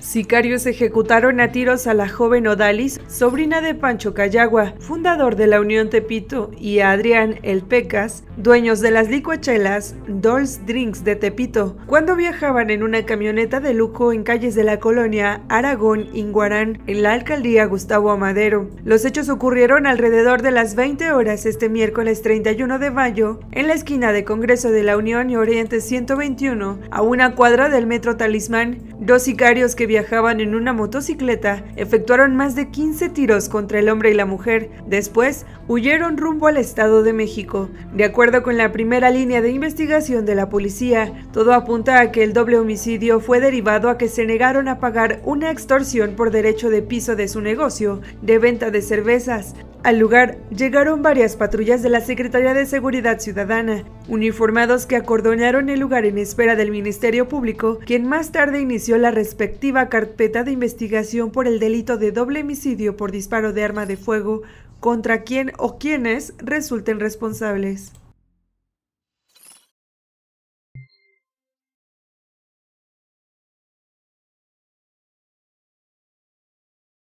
Sicarios ejecutaron a tiros a la joven Odalis, sobrina de Pancho Cayagua, fundador de la Unión Tepito, y a Adrián El Pecas, dueños de las licuachelas Dolls Drinks de Tepito, cuando viajaban en una camioneta de lujo en calles de la colonia Aragón Inguarán, en la alcaldía Gustavo Amadero. Los hechos ocurrieron alrededor de las 20 horas este miércoles 31 de mayo, en la esquina de Congreso de la Unión y Oriente 121, a una cuadra del Metro Talismán. Dos sicarios que viajaban en una motocicleta efectuaron más de 15 tiros contra el hombre y la mujer. Después huyeron rumbo al Estado de México. De acuerdo con la primera línea de investigación de la policía, todo apunta a que el doble homicidio fue derivado a que se negaron a pagar una extorsión por derecho de piso de su negocio de venta de cervezas. Al lugar llegaron varias patrullas de la Secretaría de Seguridad Ciudadana, uniformados que acordonaron el lugar en espera del Ministerio Público, quien más tarde inició la respectiva carpeta de investigación por el delito de doble homicidio por disparo de arma de fuego contra quien o quienes resulten responsables.